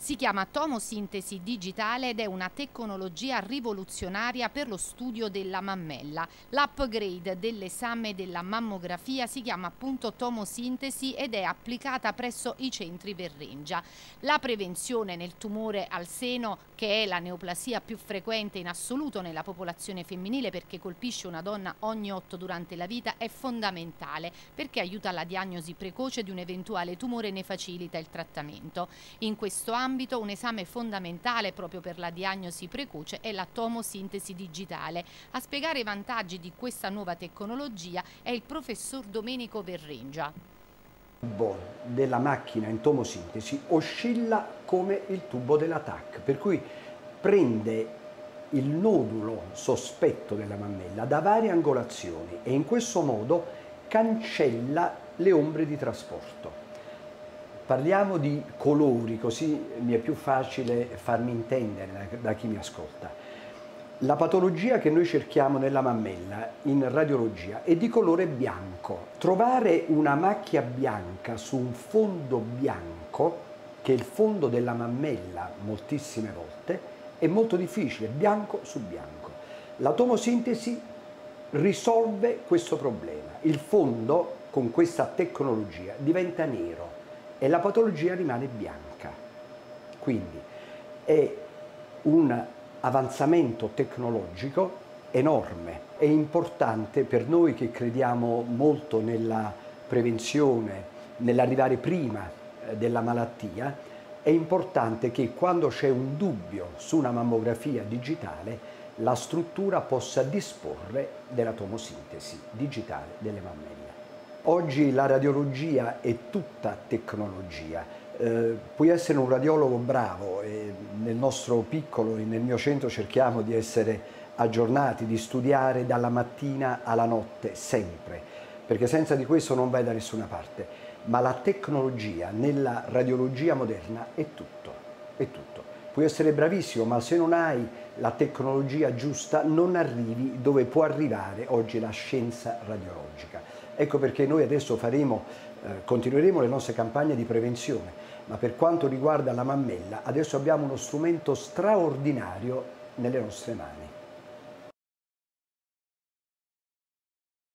Si chiama tomosintesi digitale ed è una tecnologia rivoluzionaria per lo studio della mammella. L'upgrade dell'esame della mammografia si chiama appunto tomosintesi ed è applicata presso i centri Verrengia. La prevenzione nel tumore al seno, che è la neoplasia più frequente in assoluto nella popolazione femminile perché colpisce una donna ogni otto durante la vita, è fondamentale perché aiuta alla diagnosi precoce di un eventuale tumore e ne facilita il trattamento. In questo ambito un esame fondamentale proprio per la diagnosi precoce è la tomosintesi digitale. A spiegare i vantaggi di questa nuova tecnologia è il professor Domenico Verrengia. Il tubo della macchina in tomosintesi oscilla come il tubo della TAC, per cui prende il nodulo sospetto della mammella da varie angolazioni e in questo modo cancella le ombre di trasporto. Parliamo di colori, così mi è più facile farmi intendere da chi mi ascolta. La patologia che noi cerchiamo nella mammella in radiologia è di colore bianco. Trovare una macchia bianca su un fondo bianco, che è il fondo della mammella moltissime volte, è molto difficile, bianco su bianco. La tomosintesi risolve questo problema. Il fondo con questa tecnologia diventa nero e la patologia rimane bianca. Quindi è un avanzamento tecnologico enorme, è importante per noi che crediamo molto nella prevenzione, nell'arrivare prima eh, della malattia, è importante che quando c'è un dubbio su una mammografia digitale la struttura possa disporre della tomosintesi digitale delle mammelle. Oggi la radiologia è tutta tecnologia. Eh, puoi essere un radiologo bravo e nel nostro piccolo e nel mio centro cerchiamo di essere aggiornati, di studiare dalla mattina alla notte, sempre, perché senza di questo non vai da nessuna parte. Ma la tecnologia nella radiologia moderna è tutto, è tutto. Puoi essere bravissimo, ma se non hai la tecnologia giusta non arrivi dove può arrivare oggi la scienza radiologica. Ecco perché noi adesso faremo, eh, continueremo le nostre campagne di prevenzione, ma per quanto riguarda la mammella adesso abbiamo uno strumento straordinario nelle nostre mani.